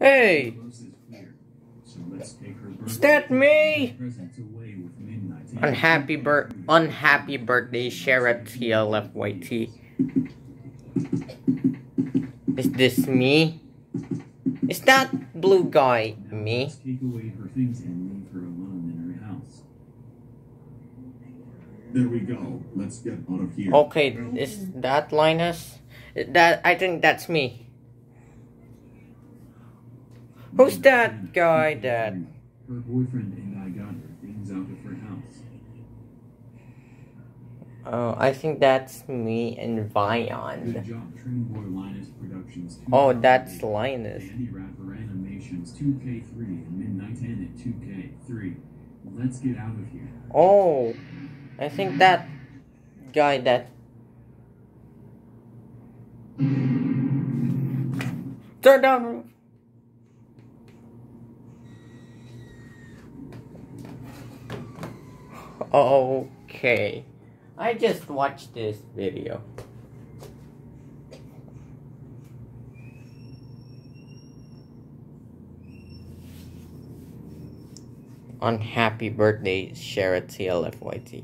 Hey, is clear. So let's take her is birthday that me? presents away with midnight. Unhappy bir- unhappy birthday, Sierra TLFYT. Is this me? Is that blue guy me? Let's take away her things and leave her alone in her house. There we go. Let's get out of here. Okay, is that Linus? That I think that's me. Who's that guy that? Her boyfriend and I got her things out of her house. Oh, I think that's me and Good Vion. job, Train Boy Linus Productions. Oh, that's 2008. Linus. Danny Rapper Animations 2K3 and Midnight 10 at 2K3. Let's get out of here. Oh, I think that guy that. Turn down. Okay, I just watched this video. Unhappy birthday, Sierra TLFYT.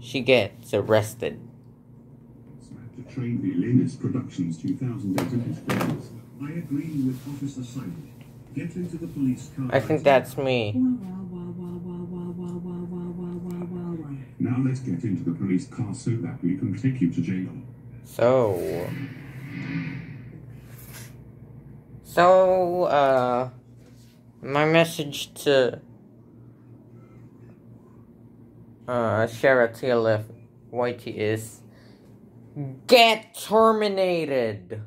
She gets arrested. Smack the train the Linus Productions 2008 and his friends. I agree with Officer Simon. Get into the police car. I think that's me. Now let's get into the police car so that we can take you to jail. So. So, uh. My message to. Uh, Sierra TLF YT is. Get terminated!